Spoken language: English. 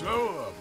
So, uh,